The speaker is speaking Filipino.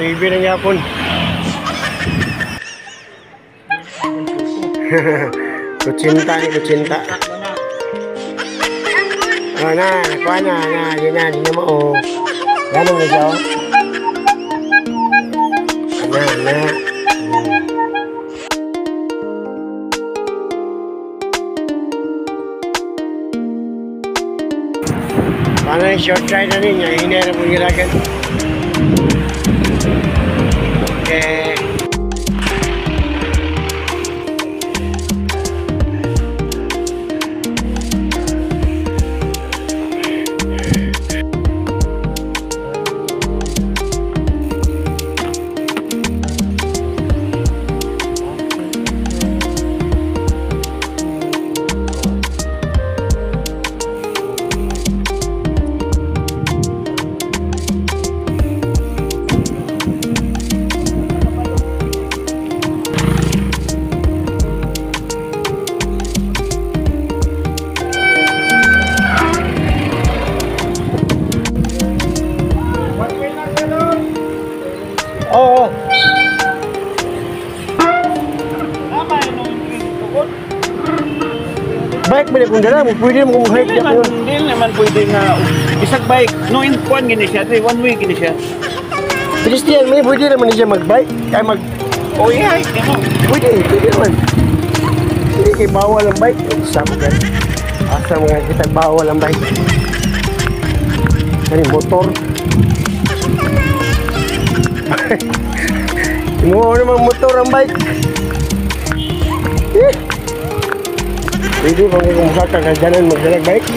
Baby ng yapon. kutsinta ni kutsinta. Oh na, nakuha na, na, yun na, yun na mo, oh. Na siya, oh. Na, na. Paano yung short try na ninyo? Hinera mo giragan. Okay. Bike mo na kung dala mo, pwede mo kung hike naman, hindi naman pwede nga isang bike. No, in kuan gini siya. One way gini siya. Christian, may pwede naman siya mag-bike. Kaya mag... O i-hike niya mo. Pwede, pwede naman. Hindi kayo bawal ang bike. Sa mo gan. Asa mga kita bawal ang bike. Ano yung motor? Mo naman motor ang bike. Pwede bang kung mukha ka kaganan magdalag bike?